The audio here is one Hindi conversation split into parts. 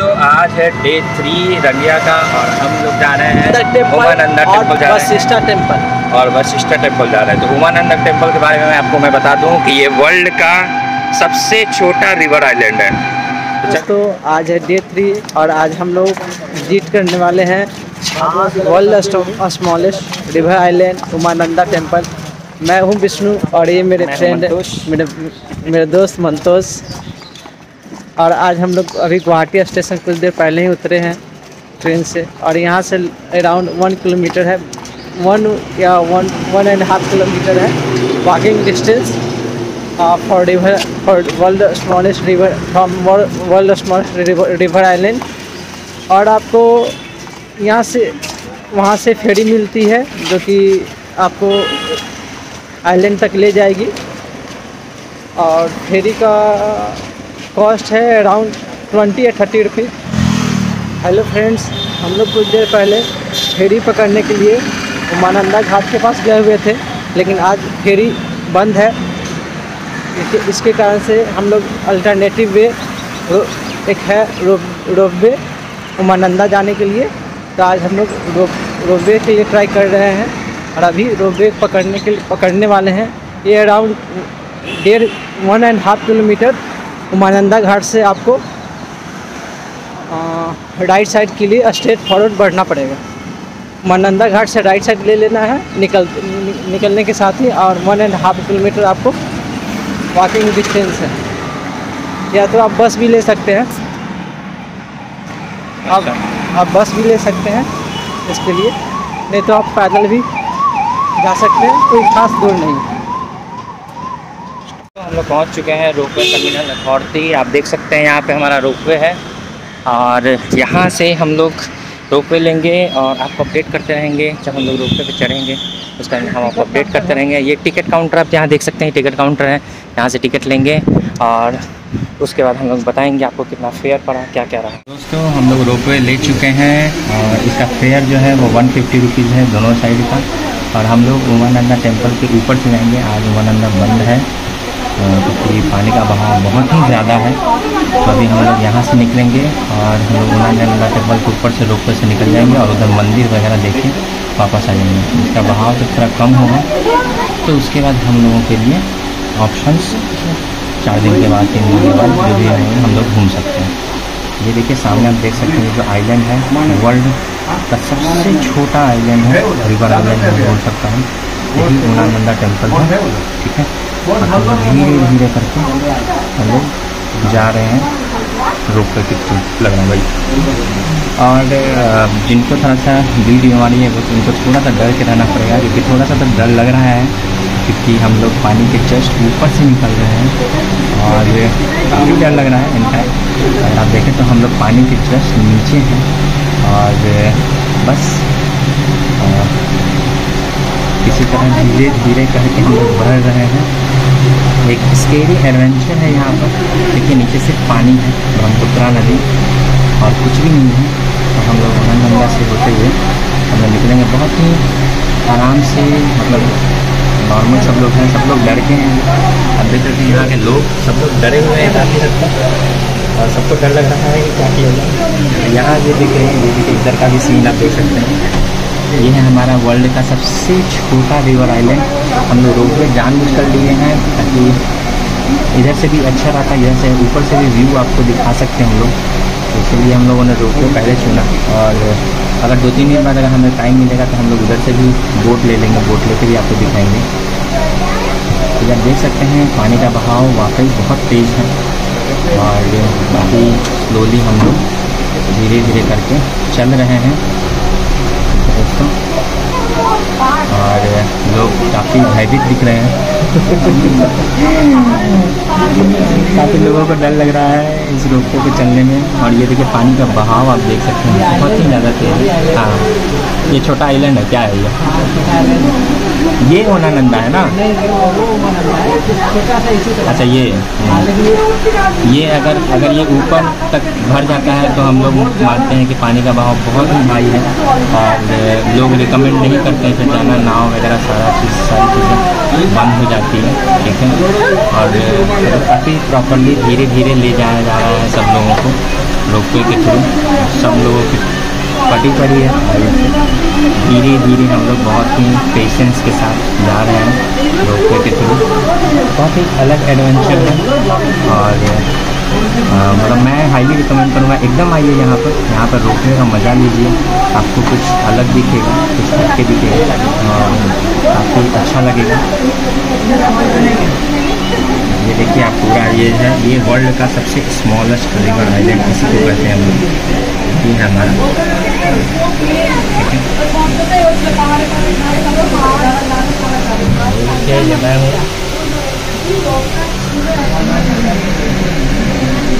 दोस्तों आज है डे थ्री रंगिया का और हम लोग जा रहे हैं उमानंदा टेंपल जा रहे हैं। वशिष्ठा टेंपल और वशिष्ठा टेंपल जा रहे हैं। तो उमानंदा टेंपल के बारे में मैं आपको मैं बता दूँ कि ये वर्ल्ड का सबसे छोटा रिवर आइलैंड है। तो दोस्तों आज है डे थ्री और आज हम लोग विज़िट करने वाले हैं world smallest river island Umananda temple मैं हूँ विष्णु और ये मेरे फ्रेंड मेरे मेरे दोस्त मंतोष। और आज हम लोग अभी गुवाहाटी स्टेशन कुछ देर पहले ही उतरे हैं ट्रेन से। और यहाँ से अराउंड वन किलोमीटर है। वन या one one and half kilometre है walking distance for river for world smallest river from world smallest river island और आपको यहाँ से, वहाँ से फेरी मिलती है जो कि आपको आइलैंड तक ले जाएगी। और फेरी का कॉस्ट है अराउंड ट्वेंटी या थर्टी रुपीज़। हेलो फ्रेंड्स, हम लोग कुछ देर पहले फेरी पकड़ने के लिए उमानंदा घाट के पास गए हुए थे, लेकिन आज फेरी बंद है। इसके- कारण से हम लोग अल्टरनेटिव वे एक है रोप रोपवे, उमानंदा जाने के लिए। तो आज हम लोग रोप रोपवे के लिए ट्राई कर रहे हैं और अभी रोपवे पकड़ने के लिए, पकड़ने वाले हैं। ये अराउंड डेढ़ one and half kilometre Umananda Ghat से आपको राइट साइड के लिए स्ट्रेट फॉरवर्ड बढ़ना पड़ेगा। उमानंदा घाट से राइट साइड ले लेना है निकल नि- निकलने के साथ ही और वन एंड हाफ़ किलोमीटर आपको वॉकिंग डिस्टेंस है। या तो आप बस भी ले सकते हैं। आप आप बस भी ले सकते हैं इसके लिए। नहीं तो आप पैदल भी जा सकते हैं कोई खास दूर नहीं। तो हम लोग पहुँच चुके हैं रोपवे टर्मिनल अथॉरिटी। आप देख सकते हैं यहाँ पे हमारा रोपवे है। और यहाँ से हम लोग रोपवे लेंगे और आपको अपडेट करते रहेंगे। जब हम लोग रोपवे पे चढ़ेंगे, उस टाइम हम आपको अपडेट करते रहेंगे। ये टिकट काउंटर, आप यहाँ देख सकते हैं टिकट काउंटर है। यहाँ से टिकट लेंगे और उसके बाद हम लोग बताएँगे आपको कितना फेयर पड़ा क्या क्या रहा। दोस्तों, हम लोग रोपवे ले चुके हैं और इसका फेयर जो है वो वन फिफ्टी रुपीज़ है दोनों साइड का। और हम लोग उमानंदा टेंपल के ऊपर से जाएँगे। आज उमानंदा बंद है। क्योंकि पानी का बहाव बहुत ही ज़्यादा है। तो अभी हम लोग यहाँ से निकलेंगे और हम लोग उमानंदा टेंपल के ऊपर से रोपवे से निकल जाएँगे और उधर मंदिर वगैरह देख के वापस आ जाएँगे। इसका बहाव जब थोड़ा कम होगा। तो उसके बाद हम लोगों के लिए ऑप्शंस चार दिन के बाद, तीन दिन के बाद जो भी हम लोग घूम सकते हैं। ये देखिए, सामने आप देख सकते हैं जो आइलैंड है वर्ल्ड का सबसे छोटा आइलैंड है। रिवर आइलैंड मैं बोल सकता हूँ। यही उनानंदा टेंपल है ठीक है? धीरे धीरे करके हम लोग जा रहे हैं। रोक लग रहा भाई। और जिनको थोड़ा सा की बीमारी है, वो उनको थोड़ा सा डर के रहना पड़ेगा, क्योंकि थोड़ा सा तो डर लग रहा है, क्योंकि हम लोग पानी के जस्ट ऊपर से निकल रहे हैं। और काफ़ी डर लग रहा है इनफैक्ट अगर आप देखें तो हम लोग पानी के जस्ट नीचे हैं। और, बस किसी तरह धीरे धीरे करके हम लोग बढ़ रहे हैं। एक स्केरी एडवेंचर है यहाँ पर देखिए नीचे से पानी है, ब्रह्मपुत्रा नदी और कुछ भी नहीं है। तो हम लोग आनंदा से होते हुए हम लोग निकलेंगे। बहुत ही आराम से मतलब नॉर्मल सब लोग हैं, सब लोग डर के हैं। अब सकते यहाँ के लोग सब लोग डरे हुए हैं काफ़ी हद तक। और सबको डर लग रहा है कि क्या किया जाए। यहाँ ये देख रहे हैं, ये देखिए इधर का भी सीन आप देख सकते हैं। ये है हमारा वर्ल्ड का सबसे छोटा रिवर आइलैंड हम लोग रोपवे जानबूझ कर लिए हैं ताकि इधर से भी अच्छा रहता है इधर से ऊपर से भी व्यू आपको दिखा सकते हैं हम लोग। तो इसलिए हम लोगों ने रोपवे पहले चुना। और अगर दो तीन दिन बाद अगर हमें टाइम मिलेगा तो हम लोग उधर से भी बोट ले लेंगे। बोट लेके भी आपको दिखाएँगे। इधर देख सकते हैं, पानी का बहाव वाकई बहुत तेज़ है। और बाकी स्लोली हम लोग धीरे धीरे करके चल रहे हैं तो दोस्तों और लोग काफ़ी भयभीत दिख रहे हैं। काफ़ी लोगों को डर लग रहा है इस रोपवे पे चलने में। और ये देखिए, पानी का बहाव आप देख सकते हैं। बहुत ही ज़्यादा तेज। हाँ। ये छोटा आइलैंड है, क्या है ये? ये ओनानंदा है ना? अच्छा ये ये अगर अगर ये ऊपर तक भर जाता है तो हम लोग मानते हैं कि पानी का बहाव बहुत ही हाई है। और लोग रिकमेंड नहीं करते हैं फिर जाना, नाव वगैरह सारा चीज़, सारी चीज़ें बंद हो जाती है, ठीक है? और काफ़ी प्रॉपरली धीरे धीरे ले जाया जा रहा है सब लोगों को रोपवे के थ्रू सब लोगों की पटी पड़ी है। धीरे धीरे हम लोग बहुत ही पेशेंस के साथ जा रहे हैं रोपवे के थ्रू बहुत ही अलग एडवेंचर है। और मतलब मैं हाईली रिकमेंड करूँगा। एकदम आइए यहाँ पर। यहाँ पर रोकने का मज़ा लीजिए। आपको कुछ अलग दिखेगा, कुछ हटके दिखेगा, और काफ़ी अच्छा लगेगा। ये देखिए, आप पूरा ये है। ये वर्ल्ड का सबसे स्मॉलेस्ट रिवर आइलैंड किसी को कहते हैं हम लोग। ये हमारा।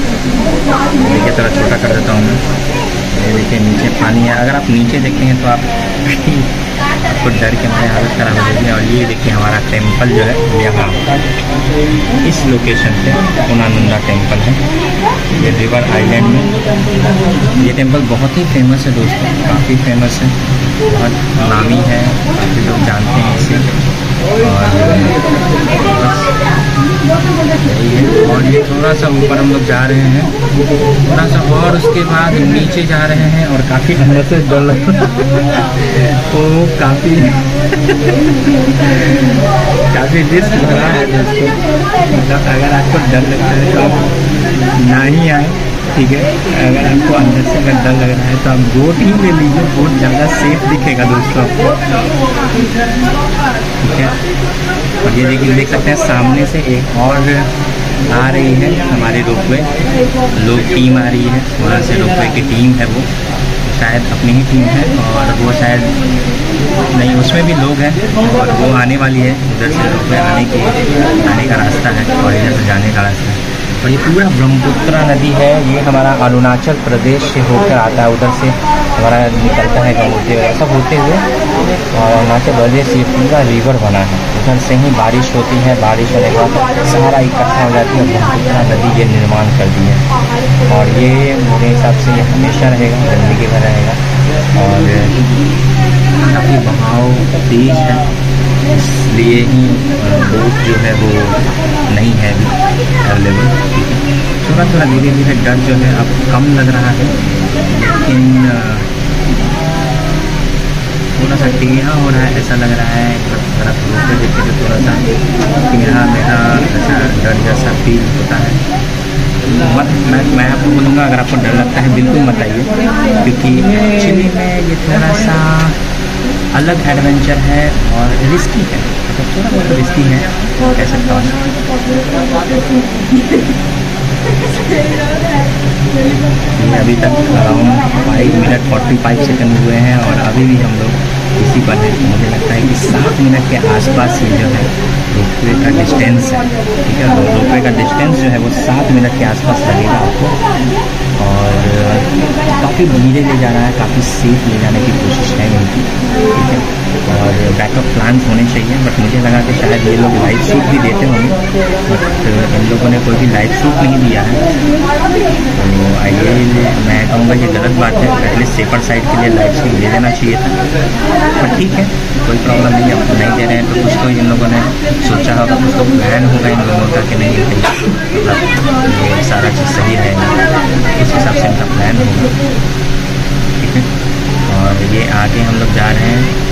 देखिए थोड़ा छोटा कर देता हूँ मैं। ये देखिए, नीचे पानी है। अगर आप नीचे देखेंगे तो आप आपको डर के हमारे हालत ख़राब हो जाएगी और ये देखिए हमारा टेंपल जो है, यहाँ इस लोकेशन पे उनानंदा टेंपल है। ये रिवर आइलैंड में। ये टेंपल बहुत ही फ़ेमस है दोस्तों, काफ़ी फ़ेमस है। बहुत नामी है, काफ़ी लोग जानते हैं इसे। और ये थोड़ा सा ऊपर हम लोग जा रहे हैं। थोड़ा सा और उसके बाद नीचे जा रहे हैं और काफ़ी अंदर से डर लग तो काफ़ी काफ़ी रिस्क भरा है दोस्तों। मतलब अगर आपको डर लगता है तो आप ना ही आए। ठीक है? अगर आपको अंदर से अगर डर लग रहा है तो आप बोट ही ले लीजिए। बोट ज़्यादा सेफ़ दिखेगा दोस्तों आपको। ठीक है? और ये देखिए, देख सकते हैं, सामने से एक और आ रही है हमारे रोपवे लोग टीम आ रही है। वहाँ से रोपवे की टीम है वो। शायद अपनी ही टीम है और वो शायद नहीं, उसमें भी लोग हैं और वो आने वाली है। उधर से रोपवे आने की, आने का रास्ता है। और इधर से जाने का रास्ता है। और ये पूरा ब्रह्मपुत्रा नदी है, ये हमारा अरुणाचल प्रदेश से होकर आता है, उधर से हमारा निकलता है गंगोत्री वगैरह सब होते हुए और अरुणाचल प्रदेश ये पूरा रिवर बना है। उधर से ही बारिश होती है, बारिश होने के बाद सारा इकट्ठा हो जाती है ब्रह्मपुत्रा नदी ये निर्माण कर दी है। और ये मेरे हिसाब से ये हमेशा रहेगा, ज़िंदगी भर रहेगा। और काफ़ी बहाव, तेज है, इसलिए ही बोट जो है वो नहीं थोड़ा थोड़ा धीरे धीरे डर जो है अब कम लग रहा है। लेकिन थोड़ा सा टेढ़ा हो रहा है, ऐसा लग रहा है अगर आप रोड पर देखें तो थोड़ा सा टेढ़ा मेढ़ा ऐसा डर जैसा फील होता है। मत, मैं मैं आपको बोलूँगा, अगर आपको डर लगता है, बिल्कुल मत आइए, क्योंकि एक्चुअली में ये थोड़ा सा अलग एडवेंचर है और रिस्की है। मतलब थोड़ा बहुत रिस्की है, कह सकता हूँ। अभी तक around five minute forty five second हुए हैं और अभी भी हम लोग इसी पर हैं। मुझे लगता है कि सात मिनट के आसपास ये जो है रोपवे का डिस्टेंस है। ठीक है रोपवे का डिस्टेंस जो है वो सात मिनट के आसपास लगेगा आपको। और काफ़ी धीरे ले जा रहा है, काफ़ी सेफ़ ले जाने की कोशिश है उनकी ठीक है। और बैकअप प्लान होने चाहिए बट मुझे लगा कि शायद ये लोग लाइव सूट भी देते होंगे। बट इन लोगों ने कोई भी लाइव सूट नहीं दिया है। तो आइए, मैं कहूँगा ये गलत बात है। पहले सेफर साइड के लिए लाइव सूट दे देना चाहिए था। पर ठीक है, कोई प्रॉब्लम नहीं अब नहीं दे रहे हैं तो कुछ तो इन लोगों ने सोचा होगा। कुछ तो प्लान होगा इन लोगों का कि नहीं मतलब ये सारा चीज़ सही है उस हिसाब से इनका प्लान होगा। ठीक है? और ये आगे हम लोग जा रहे हैं।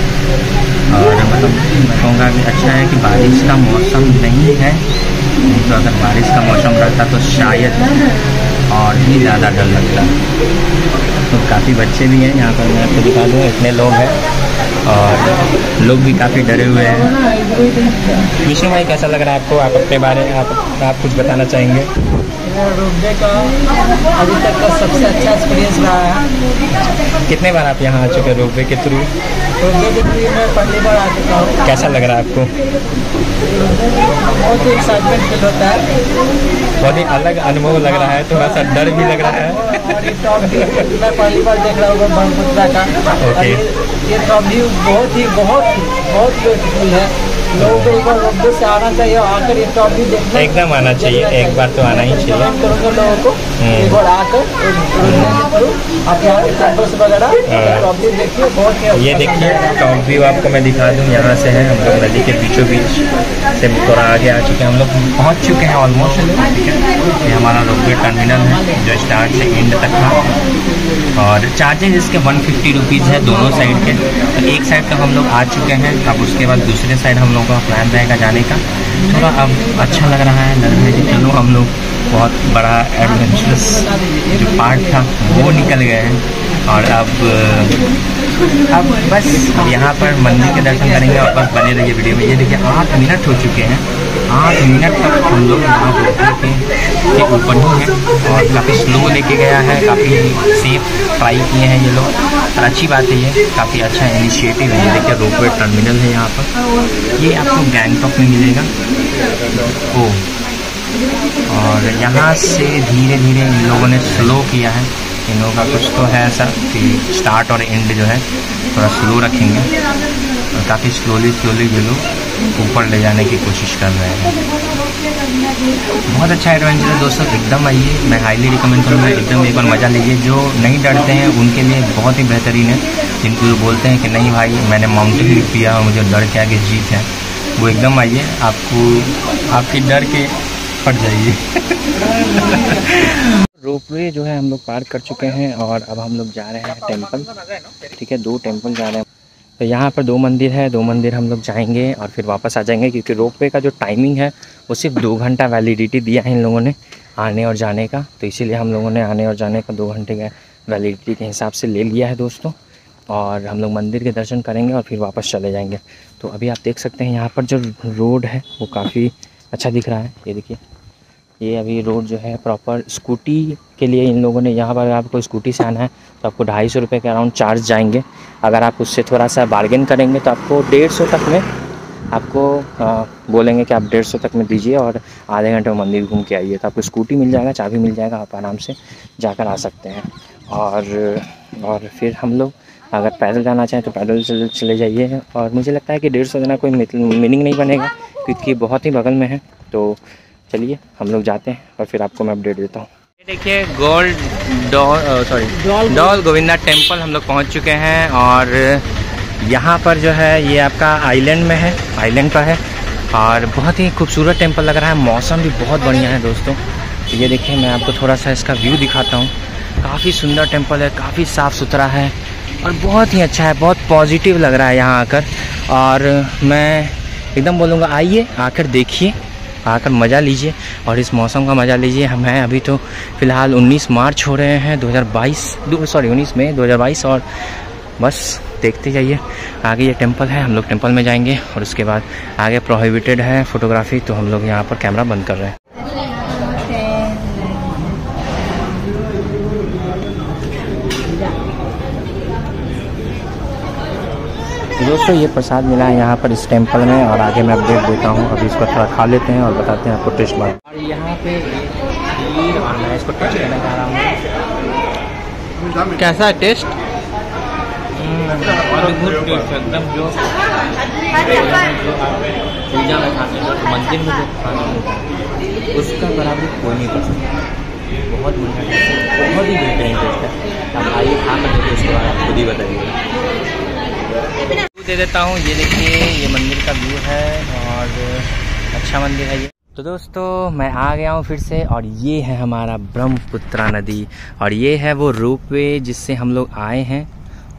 और मतलब कहूँगा कि अच्छा है कि बारिश का मौसम नहीं है नहीं तो अगर बारिश का मौसम रहता तो शायद और भी ज़्यादा डर लगता तो काफ़ी बच्चे भी हैं यहाँ पर मैं आपको दिखा दूँ इतने लोग हैं और लोग भी काफ़ी डरे हुए हैं विष्णु भाई कैसा लग रहा है आपको आप अपने बारे में आप, आप कुछ बताना चाहेंगे रोपवे का अभी तक का सबसे अच्छा एक्सपीरियंस रहा है कितने बार आप यहाँ आ चुके हैं रोपवे के थ्रू रोपवे के थ्रू मैं पहली बार आ चुका हूँ कैसा लग रहा है आपको? बहुत ही एक्साइटमेंट फील होता है बहुत ही अलग अनुभव लग रहा है, थोड़ा सा डर भी लग रहा है। मैं पहली बार देख रहा हूँ ब्रह्मपुत्रा का ये बहुत ही, बहुत बहुत ब्यूटीफुल है। लोगों को एक बार रोपवे से आना चाहिए आकर ये टॉप भी देखना एकदम आना चाहिए एक बार तो आना ही चाहिए। करूँगा लोगों को हम्म। एक बार आकर आप यहाँ वगैरह हाँ। टॉप भी देखिए बहुत ये अच्छा देखिए सुंदर टॉप व्यू आपको मैं दिखा दूँ यहाँ से है हम लोग नदी के बीचों बीच से थोड़ा आगे आ चुके हैं। हम लोग पहुँच चुके हैं ऑलमोस्ट ठीक है? ये हमारा रोपवे टर्मिनल है जो स्टार्ट से एंड तक था। और चार्जेज इसके वन फिफ्टी रुपीज़ है दोनों साइड के। तो एक साइड तक हम लोग आ चुके हैं अब उसके बाद दूसरे साइड हम लोगों का प्लान रहेगा जाने का। थोड़ा अब अच्छा लग रहा है लग रहा है कि चलो हम लोग, बहुत बड़ा एडवेंचरस जो पार्ट था, वो निकल गए हैं। और अब अब बस यहाँ पर मंदिर के दर्शन करेंगे और बस बने रहिए वीडियो में। ये देखिए, आठ मिनट हो चुके हैं। आठ मिनट तक हम लोग यहाँ होटल के ऊपर ही हैं और काफ़ी स्लो लेके गया है, काफ़ी सेफ़ ट्राई किए हैं ये लोग। और अच्छी बात है ये, काफ़ी अच्छा इनिशिएटिव है। ये देखिए रोपवे टर्मिनल है यहाँ पर। ये आपको गैंगटॉक में मिलेगा। ओ। और यहाँ से धीरे धीरे इन लोगों ने स्लो किया है। इन का कुछ तो है ऐसा कि स्टार्ट और एंड जो है थोड़ा स्लो रखेंगे। और काफ़ी स्लोली स्लोली लोग ऊपर ले जाने की कोशिश कर रहे हैं। बहुत अच्छा एडवेंचर है दोस्तों, एकदम आइए। मैं हाईली रिकमेंड करूँगा, एकदम एक बार मज़ा लीजिए। जो नहीं डरते हैं, उनके लिए बहुत ही बेहतरीन है। जिनको जो बोलते हैं कि नहीं भाई, मैंने माउंटेन भी किया और मुझे डर के आगे जीत है। वो एकदम आइए, आपको, आपके डर के फट जाइए। रोपवे जो है हम लोग पार कर चुके हैं और अब हम लोग जा रहे हैं टेंपल। ठीक है, दो टेंपल जा रहे हैं। तो यहाँ पर दो मंदिर है, दो मंदिर हम लोग जाएँगे और फिर वापस आ जाएँगे क्योंकि रोपवे का जो टाइमिंग है, वो सिर्फ़ दो घंटा वैलिडिटी दिया है इन लोगों ने आने और जाने का। तो इसीलिए हम लोगों ने आने और जाने का दो घंटे का वैलिडिटी के हिसाब से ले लिया है दोस्तों और हम लोग मंदिर के दर्शन करेंगे और फिर वापस चले जाएँगे। तो अभी आप देख सकते हैं यहाँ पर जो रोड है, वो काफ़ी अच्छा दिख रहा है। ये देखिए। ये अभी रोड जो है प्रॉपर स्कूटी के लिए इन लोगों ने यहाँ पर आपको स्कूटी से आना है तो आपको ढाई सौ रुपये के अराउंड चार्ज जाएँगे। अगर आप उससे थोड़ा सा बार्गेन करेंगे तो आपको डेढ़ सौ तक में आपको आ, बोलेंगे कि आप डेढ़ सौ तक में दीजिए और आधे घंटे में मंदिर घूम के आइए। तो आपको स्कूटी मिल जाएगा चाबी मिल जाएगा आप आराम से जाकर आ सकते हैं। और और फिर हम लोग अगर पैदल जाना चाहें तो पैदल चले चले जाइए। और मुझे लगता है कि डेढ़ सौ देना कोई मीनिंग नहीं बनेगा क्योंकि बहुत ही बगल में है तो चलिए हम लोग जाते हैं और फिर आपको मैं अपडेट देता हूँ। देखिए gold doll sorry doll- Govinda temple हम लोग पहुँच चुके हैं और यहाँ पर जो है ये आपका आइलैंड में है आइलैंड का है और बहुत ही खूबसूरत टेंपल लग रहा है मौसम भी बहुत बढ़िया है दोस्तों। तो ये देखिए मैं आपको थोड़ा सा इसका व्यू दिखाता हूँ। काफ़ी सुंदर टेंपल है काफ़ी साफ़ सुथरा है और बहुत ही अच्छा है बहुत पॉजिटिव लग रहा है यहाँ आकर। और मैं एकदम बोलूँगा आइए आकर देखिए। आकर मज़ा लीजिए और इस मौसम का मज़ा लीजिए। हम हैं अभी तो फ़िलहाल 19 मार्च हो रहे हैं 2022 दो सॉरी 19 मई 2022 और बस देखते जाइए। आगे ये टेंपल है, हम लोग टेंपल में जाएँगे और उसके बाद आगे प्रोहिबिटेड है फोटोग्राफी तो हम लोग यहाँ पर कैमरा बंद कर रहे हैं। दोस्तों ये प्रसाद मिला है यहाँ पर इस टेंपल में और आगे मैं अपडेट देता हूँ। अभी इसको थोड़ा खा लेते हैं और बताते हैं आपको टेस्ट बाद और यहाँ पे खीर और मैं इसको टेस्ट करने जा रहा हूँ। कैसा है टेस्ट? एकदम जो जो पूजा में खाते हैं मंदिर में जो खाना होता है उसका बराबर कोई नहीं कर सकता बहुत बढ़िया टेस्ट बहुत ही बेहतरीन टेस्ट है। आप आइए खा कर देखिए उसके बाद आप खुद ही बताइए। दे देता हूँ। ये देखिए, ये मंदिर का व्यू है और अच्छा मंदिर है ये। तो दोस्तों, मैं आ गया हूँ फिर से और ये है हमारा ब्रह्मपुत्रा नदी और ये है वो रोपवे जिससे हम लोग आए हैं।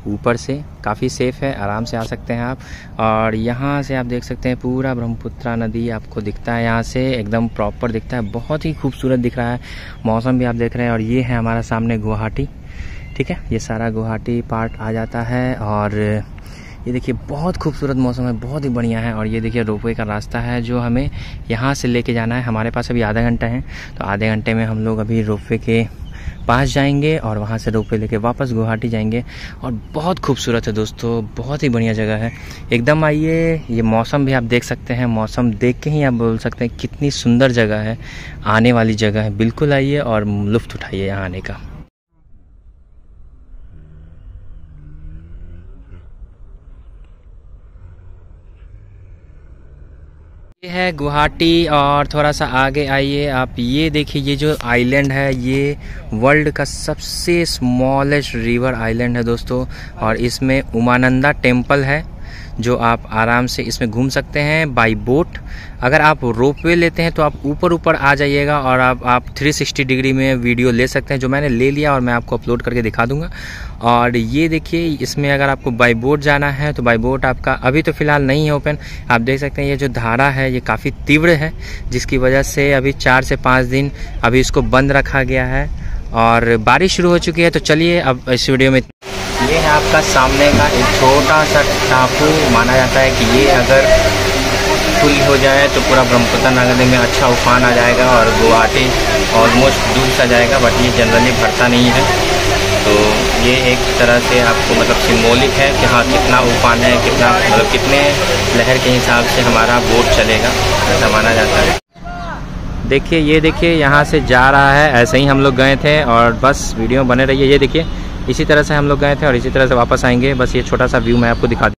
ऊपर से काफ़ी सेफ़ है, आराम से आ सकते हैं आप। और यहाँ से आप देख सकते हैं पूरा ब्रह्मपुत्रा नदी आपको दिखता है यहाँ से, एकदम प्रॉपर दिखता है। बहुत ही खूबसूरत दिख रहा है। मौसम भी आप देख रहे हैं और ये है हमारा सामने गुवाहाटी। ठीक है, ये सारा गुवाहाटी पार्ट आ जाता है और ये देखिए, बहुत खूबसूरत मौसम है, बहुत ही बढ़िया है। और ये देखिए, रोपवे का रास्ता है जो हमें यहाँ से लेके जाना है। हमारे पास अभी आधा घंटा है तो आधे घंटे में हम लोग अभी रोपवे के पास जाएँगे और वहाँ से रोपवे लेके वापस गुवाहाटी जाएँगे। और बहुत खूबसूरत है दोस्तों, बहुत ही बढ़िया जगह है। एकदम आइए, ये मौसम भी आप देख सकते हैं। मौसम देख के ही आप बोल सकते हैं, कितनी सुंदर जगह है, आने वाली जगह है। बिल्कुल आइए और लुफ्त उठाइए यहाँ आने का। ये है गुवाहाटी और थोड़ा सा आगे आइए। आप ये देखिए, ये जो आइलैंड है, ये वर्ल्ड का सबसे स्मॉलेस्ट रिवर आइलैंड है दोस्तों। और इसमें उमानंदा टेंपल है। जो आप आराम से इसमें घूम सकते हैं बाई बोट अगर आप रोपवे लेते हैं तो आप ऊपर ऊपर आ जाइएगा और आप आप 360 डिग्री में वीडियो ले सकते हैं, जो मैंने ले लिया और मैं आपको अपलोड करके दिखा दूँगा। और ये देखिए, इसमें अगर आपको बाई बोट जाना है तो बाई बोट आपका अभी तो फ़िलहाल नहीं है ओपन आप देख सकते हैं ये जो धारा है, ये काफ़ी तीव्र है, जिसकी वजह से अभी चार से पाँच दिन अभी इसको बंद रखा गया है और बारिश शुरू हो चुकी है। तो चलिए, अब इस वीडियो में ये है आपका सामने का एक छोटा सा टापू माना जाता है कि ये अगर फुल हो जाए तो पूरा ब्रह्मपुत्र नगर में अच्छा उफान आ जाएगा और गुवाहाटी ऑलमोस्ट डूब सा जाएगा बट ये जनरली भरता नहीं है। तो ये एक तरह से आपको मतलब सिम्बोलिक है कि हाँ कितना उफान है, कितना मतलब कितने लहर के हिसाब से हमारा बोट चलेगा, ऐसा माना जाता है। देखिए, ये देखिए, यहाँ से जा रहा है, ऐसे ही हम लोग गए थे और बस वीडियो बने रहिए। ये देखिए, इसी तरह से हम लोग गए थे और इसी तरह से वापस आएँगे। बस ये छोटा सा व्यू मैं आपको दिखा